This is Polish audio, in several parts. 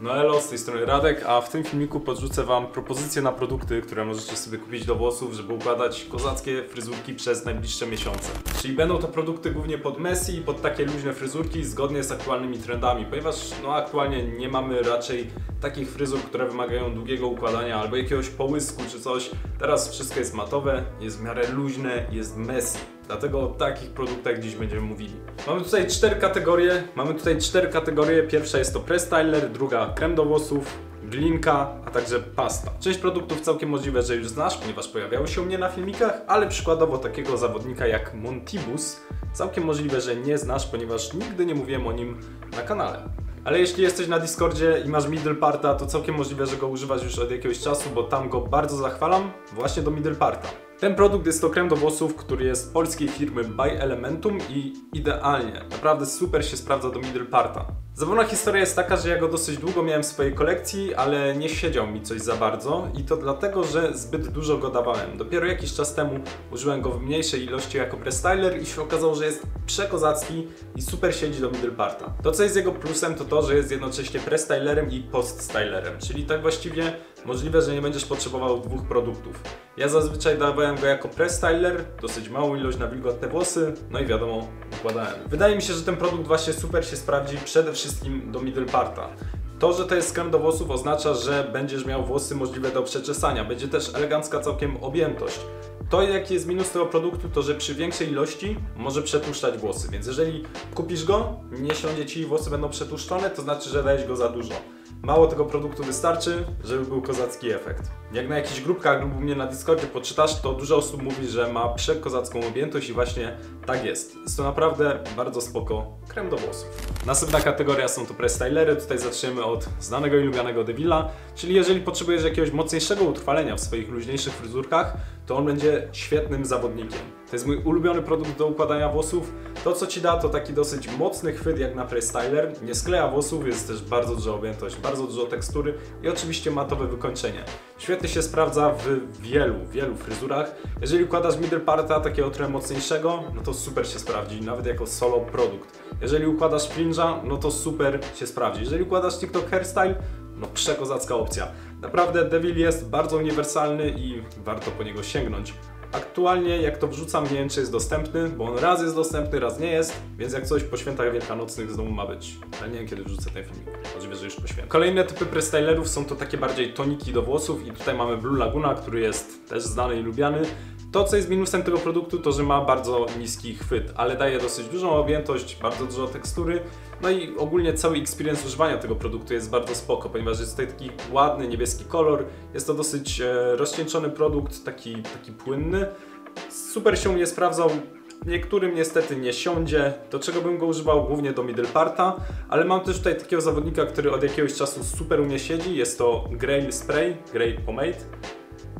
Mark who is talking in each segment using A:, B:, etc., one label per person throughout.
A: No elo, z tej strony Radek, a w tym filmiku podrzucę Wam propozycje na produkty, które możecie sobie kupić do włosów, żeby układać kozackie fryzurki przez najbliższe miesiące. Czyli będą to produkty głównie pod Messi i pod takie luźne fryzurki zgodnie z aktualnymi trendami, ponieważ no aktualnie nie mamy raczej takich fryzur, które wymagają długiego układania albo jakiegoś połysku czy coś. Teraz wszystko jest matowe, jest w miarę luźne, jest Messi. Dlatego o takich produktach dziś będziemy mówili. Mamy tutaj cztery kategorie. Mamy tutaj cztery kategorie. Pierwsza jest to Prestyler, druga krem do włosów, glinka, a także pasta. Część produktów całkiem możliwe, że już znasz, ponieważ pojawiały się u mnie na filmikach, ale przykładowo takiego zawodnika jak Montibus całkiem możliwe, że nie znasz, ponieważ nigdy nie mówiłem o nim na kanale. Ale jeśli jesteś na Discordzie i masz middle parta, to całkiem możliwe, że go używasz już od jakiegoś czasu, bo tam go bardzo zachwalam właśnie do middle parta. Ten produkt jest to krem do włosów, który jest polskiej firmy By Elementum i idealnie, naprawdę super się sprawdza do middle parta. Zabawna historia jest taka, że ja go dosyć długo miałem w swojej kolekcji, ale nie siedział mi coś za bardzo i to dlatego, że zbyt dużo go dawałem. Dopiero jakiś czas temu użyłem go w mniejszej ilości jako prestyler i się okazało, że jest przekozacki i super siedzi do middle parta. To co jest jego plusem to to, że jest jednocześnie prestylerem i poststylerem, czyli tak właściwie możliwe, że nie będziesz potrzebował dwóch produktów. Ja zazwyczaj dawałem go jako prestyler, dosyć małą ilość na wilgotne włosy, no i wiadomo, układałem. Wydaje mi się, że ten produkt właśnie super się sprawdzi przede wszystkim do middle parta. To, że to jest krem do włosów oznacza, że będziesz miał włosy możliwe do przeczesania. Będzie też elegancka całkiem objętość. To jaki jest minus tego produktu, to że przy większej ilości może przetłuszczać włosy, więc jeżeli kupisz go, nie siądzie Ci i włosy będą przetłuszczone, to znaczy, że dajesz go za dużo. Mało tego produktu wystarczy, żeby był kozacki efekt. Jak na jakichś grupkach lub mnie na Discordzie poczytasz, to dużo osób mówi, że ma przekozacką objętość i właśnie tak jest. Jest to naprawdę bardzo spoko krem do włosów. Następna kategoria są to prestylery. Tutaj zaczniemy od znanego i lubianego Devilla, czyli jeżeli potrzebujesz jakiegoś mocniejszego utrwalenia w swoich luźniejszych fryzurkach, to on będzie świetnym zawodnikiem. To jest mój ulubiony produkt do układania włosów. To co Ci da to taki dosyć mocny chwyt jak na prestyler. Nie skleja włosów, jest też bardzo duża objętość, bardzo dużo tekstury i oczywiście matowe wykończenie. Świetnie się sprawdza w wielu, wielu fryzurach. Jeżeli układasz middle parta takiego trochę mocniejszego, no to super się sprawdzi, nawet jako solo produkt. Jeżeli układasz fringe'a, no to super się sprawdzi. Jeżeli układasz TikTok hairstyle, no przekozacka opcja. Naprawdę Devil jest bardzo uniwersalny i warto po niego sięgnąć. Aktualnie jak to wrzucam nie wiem czy jest dostępny, bo on raz jest dostępny, raz nie jest, więc jak coś po świętach wielkanocnych z domu ma być. Ale nie wiem kiedy wrzucę ten filmik, możliwe, że już po świętach. Kolejne typy prestylerów są to takie bardziej toniki do włosów i tutaj mamy Blue Laguna, który jest też znany i lubiany. To, co jest minusem tego produktu, to że ma bardzo niski chwyt, ale daje dosyć dużą objętość, bardzo dużo tekstury. No i ogólnie cały experience używania tego produktu jest bardzo spoko, ponieważ jest tutaj taki ładny niebieski kolor. Jest to dosyć e, rozcieńczony produkt, taki, taki płynny. Super się mnie sprawdzał. Niektórym niestety nie siądzie, do czego bym go używał głównie do middle parta, ale mam też tutaj takiego zawodnika, który od jakiegoś czasu super u mnie siedzi, jest to Grail Spray, Grail Pomade.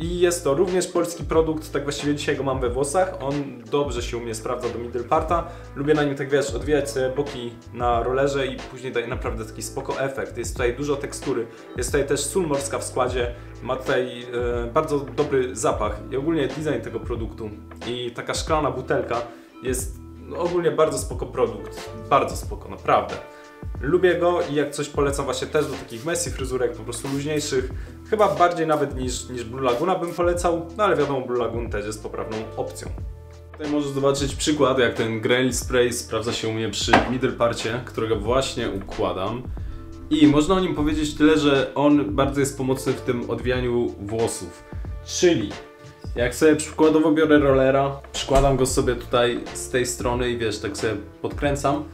A: I jest to również polski produkt, tak właściwie dzisiaj go mam we włosach. On dobrze się u mnie sprawdza do middle parta. Lubię na nim tak wiesz, odwijać boki na rollerze i później daje naprawdę taki spoko efekt. Jest tutaj dużo tekstury. Jest tutaj też sól morska w składzie. Ma tutaj e, bardzo dobry zapach i ogólnie design tego produktu. I taka szklana butelka jest no, ogólnie bardzo spoko produkt. Bardzo spoko, naprawdę. Lubię go i jak coś polecam właśnie też do takich Messi fryzurek, po prostu luźniejszych. Chyba bardziej nawet niż, niż Blue Laguna bym polecał, no ale wiadomo Blue Lagoon też jest poprawną opcją. Tutaj możesz zobaczyć przykład jak ten Grail Spray sprawdza się u mnie przy middle parcie, którego właśnie układam. I można o nim powiedzieć tyle, że on bardzo jest pomocny w tym odwijaniu włosów. Czyli jak sobie przykładowo biorę rollera, przykładam go sobie tutaj z tej strony i wiesz, tak sobie podkręcam,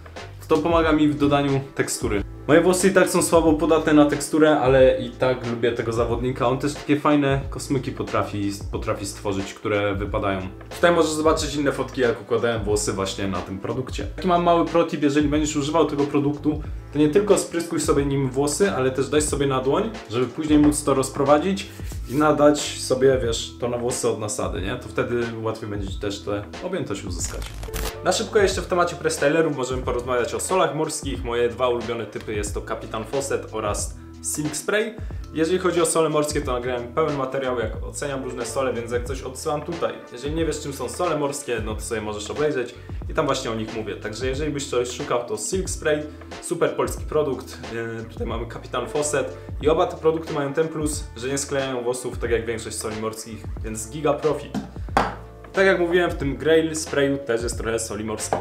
A: to pomaga mi w dodaniu tekstury. Moje włosy i tak są słabo podatne na teksturę, ale i tak lubię tego zawodnika. On też takie fajne kosmyki potrafi, potrafi stworzyć, które wypadają. Tutaj możesz zobaczyć inne fotki, jak układałem włosy właśnie na tym produkcie. Taki mam mały protip, jeżeli będziesz używał tego produktu, to nie tylko spryskuj sobie nim włosy, ale też daj sobie na dłoń, żeby później móc to rozprowadzić i nadać sobie, wiesz, to na włosy od nasady, nie? To wtedy łatwiej będzie też tę objętość uzyskać. Na szybko jeszcze w temacie prestylerów możemy porozmawiać o solach morskich. Moje dwa ulubione typy jest to Kapitan Fawcett oraz Silk Spray. Jeżeli chodzi o sole morskie, to nagrałem pełen materiał, jak oceniam różne sole, więc jak coś odsyłam tutaj. Jeżeli nie wiesz, czym są sole morskie, no to sobie możesz obejrzeć. I tam właśnie o nich mówię. Także jeżeli byś coś szukał, to Silk Spray, super polski produkt. Yy, tutaj mamy Kapitan Fawcett i oba te produkty mają ten plus, że nie sklejają włosów tak jak większość soli morskich, więc giga profit. Tak jak mówiłem, w tym Grail Sprayu też jest trochę soli morskiej.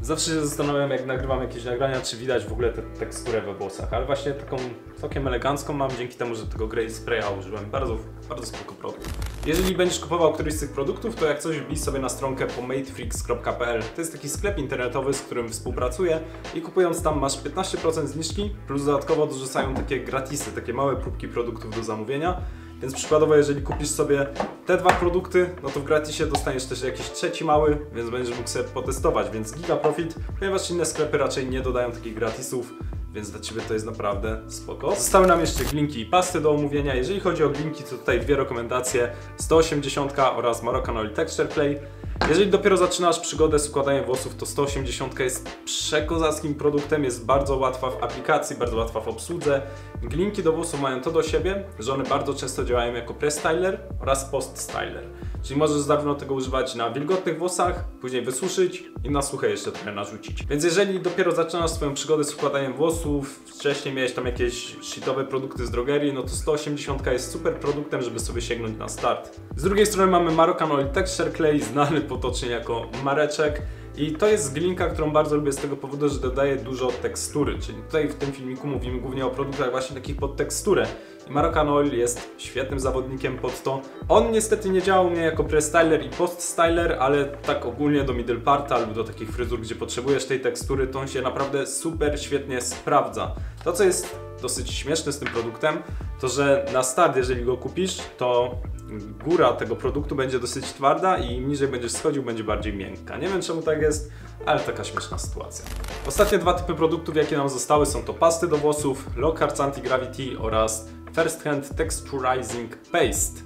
A: Zawsze się zastanawiam, jak nagrywam jakieś nagrania, czy widać w ogóle tę teksturę we włosach, ale właśnie taką całkiem elegancką mam dzięki temu, że tego Grey Spraya użyłem. Bardzo, bardzo spoko produkt. Jeżeli będziesz kupował któryś z tych produktów, to jak coś wbij sobie na stronkę pomadefreaks.pl. To jest taki sklep internetowy, z którym współpracuję i kupując tam masz 15% zniżki, plus dodatkowo dorzucają takie gratisy, takie małe próbki produktów do zamówienia. Więc przykładowo, jeżeli kupisz sobie te dwa produkty, no to w gratisie dostaniesz też jakiś trzeci mały, więc będziesz mógł sobie potestować, więc giga profit, ponieważ inne sklepy raczej nie dodają takich gratisów, więc dla Ciebie to jest naprawdę spoko. Zostały nam jeszcze glinki i pasty do omówienia. Jeżeli chodzi o glinki, to tutaj dwie rekomendacje, 180 oraz Moroccan Oil Texture Clay. Jeżeli dopiero zaczynasz przygodę z układaniem włosów, to 180 jest przekozackim produktem, jest bardzo łatwa w aplikacji, bardzo łatwa w obsłudze. Glinki do włosów mają to do siebie, że one bardzo często działają jako pre-styler oraz post-styler. Czyli możesz zarówno tego używać na wilgotnych włosach, później wysuszyć i na suche jeszcze trochę narzucić. Więc jeżeli dopiero zaczynasz swoją przygodę z układaniem włosów, wcześniej miałeś tam jakieś shitowe produkty z drogerii, no to 180 jest super produktem, żeby sobie sięgnąć na start. Z drugiej strony mamy Moroccan Oil Texture Clay, znany potocznie jako mareczek. I to jest glinka, którą bardzo lubię z tego powodu, że dodaje dużo tekstury. Czyli tutaj w tym filmiku mówimy głównie o produktach właśnie takich pod teksturę. I Moroccan Oil jest świetnym zawodnikiem pod to. On niestety nie działał mnie jako pre-styler i post-styler, ale tak ogólnie do middle parta lub do takich fryzur, gdzie potrzebujesz tej tekstury, to on się naprawdę super świetnie sprawdza. To co jest dosyć śmieszne z tym produktem, to że na start, jeżeli go kupisz, to góra tego produktu będzie dosyć twarda i im niżej będziesz schodził, będzie bardziej miękka. Nie wiem czemu tak jest, ale taka śmieszna sytuacja. Ostatnie dwa typy produktów, jakie nam zostały, są to pasty do włosów, Lockhart's Anti-Gravity oraz First Hand Texturizing Paste.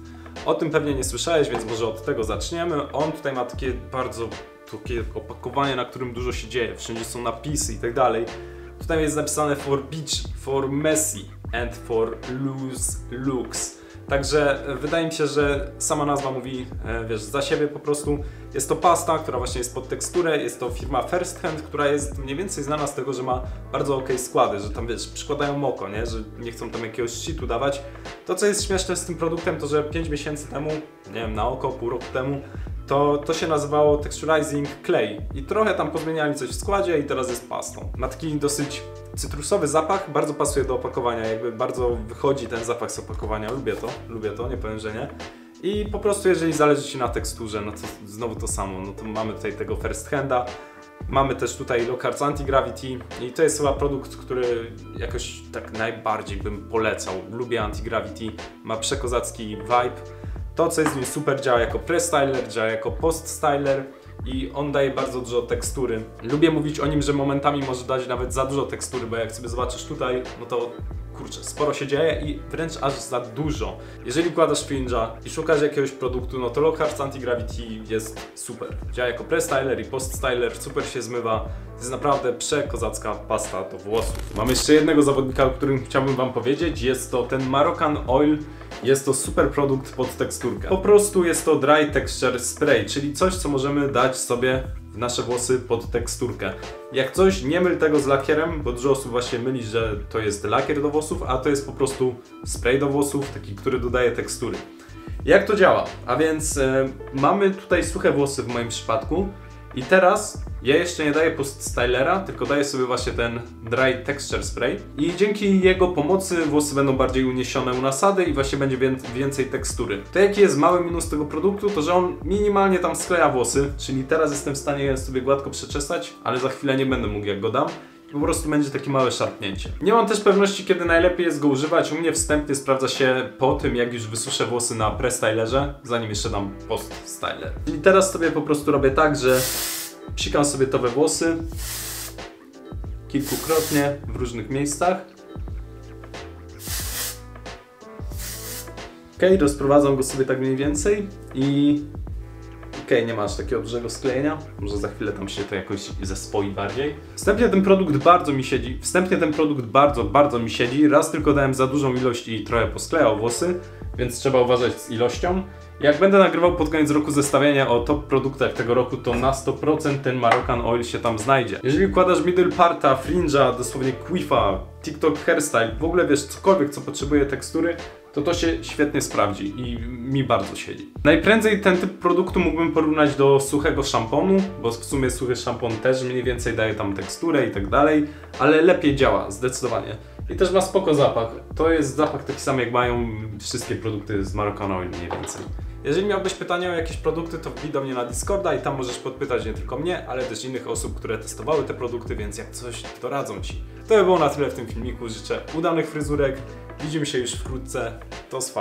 A: O tym pewnie nie słyszałeś, więc może od tego zaczniemy. On tutaj ma takie bardzo takie opakowanie, na którym dużo się dzieje. Wszędzie są napisy i tak dalej. Tutaj jest napisane for beach, for messy and for loose looks. Także wydaje mi się, że sama nazwa mówi, e, wiesz, za siebie po prostu. Jest to pasta, która właśnie jest pod teksturę, jest to firma First Hand, która jest mniej więcej znana z tego, że ma bardzo ok składy, że tam wiesz, przykładają moko, nie? że nie chcą tam jakiegoś shitu dawać. To co jest śmieszne z tym produktem, to że 5 miesięcy temu, nie wiem, na oko, pół roku temu, to, to się nazywało Texturizing Clay i trochę tam pozmieniali coś w składzie i teraz jest pastą. Ma taki dosyć cytrusowy zapach, bardzo pasuje do opakowania, jakby bardzo wychodzi ten zapach z opakowania, lubię to, lubię to, nie powiem, że nie. I po prostu jeżeli zależy Ci na teksturze, no to znowu to samo, no to mamy tutaj tego first handa, Mamy też tutaj Lockhart's Anti-Gravity i to jest chyba produkt, który jakoś tak najbardziej bym polecał. Lubię Anti-Gravity, ma przekozacki vibe. To, co jest w nim super, działa jako pre-styler, działa jako post-styler i on daje bardzo dużo tekstury. Lubię mówić o nim, że momentami może dać nawet za dużo tekstury, bo jak sobie zobaczysz tutaj, no to kurczę, sporo się dzieje i wręcz aż za dużo. Jeżeli układasz fringe'a i szukasz jakiegoś produktu, no to Lockhart's Anti-Gravity jest super. Działa jako pre-styler i post-styler, super się zmywa. To jest naprawdę przekozacka pasta do włosów. Mam jeszcze jednego zawodnika, o którym chciałbym Wam powiedzieć. Jest to ten Moroccan Oil jest to super produkt pod teksturkę. Po prostu jest to dry texture spray, czyli coś, co możemy dać sobie w nasze włosy pod teksturkę. Jak coś, nie myl tego z lakierem, bo dużo osób właśnie myli, że to jest lakier do włosów, a to jest po prostu spray do włosów, taki, który dodaje tekstury. Jak to działa? A więc e, mamy tutaj suche włosy w moim przypadku i teraz ja jeszcze nie daję post stylera, tylko daję sobie właśnie ten Dry Texture Spray i dzięki jego pomocy włosy będą bardziej uniesione u nasady i właśnie będzie więcej tekstury. To jaki jest mały minus tego produktu, to że on minimalnie tam skleja włosy, czyli teraz jestem w stanie sobie gładko przeczesać, ale za chwilę nie będę mógł jak go dam po prostu będzie takie małe szarpnięcie. Nie mam też pewności, kiedy najlepiej jest go używać. U mnie wstępnie sprawdza się po tym, jak już wysuszę włosy na pre-stylerze, zanim jeszcze dam post-styler. I teraz sobie po prostu robię tak, że psikam sobie to we włosy kilkukrotnie w różnych miejscach. Ok, rozprowadzam go sobie tak mniej więcej i ok, nie masz takiego dużego sklejenia, może za chwilę tam się to jakoś zespoi bardziej. Wstępnie ten produkt bardzo mi siedzi, wstępnie ten produkt bardzo, bardzo mi siedzi, raz tylko dałem za dużą ilość i trochę posklejał włosy, więc trzeba uważać z ilością. Jak będę nagrywał pod koniec roku zestawienia o top produktach tego roku, to na 100% ten Moroccan Oil się tam znajdzie. Jeżeli układasz middle parta, fringe'a, dosłownie quiffa, TikTok hairstyle, w ogóle wiesz cokolwiek co potrzebuje tekstury, to to się świetnie sprawdzi i mi bardzo siedzi. Najprędzej ten typ produktu mógłbym porównać do suchego szamponu, bo w sumie suchy szampon też mniej więcej daje tam teksturę i tak dalej, ale lepiej działa, zdecydowanie. I też ma spoko zapach. To jest zapach taki sam jak mają wszystkie produkty z Moroccan Oil mniej więcej. Jeżeli miałbyś pytania o jakieś produkty, to wbij do mnie na Discorda i tam możesz podpytać nie tylko mnie, ale też innych osób, które testowały te produkty, więc jak coś, to radzą Ci. To by było na tyle w tym filmiku. Życzę udanych fryzurek. Widzimy się już wkrótce. To z.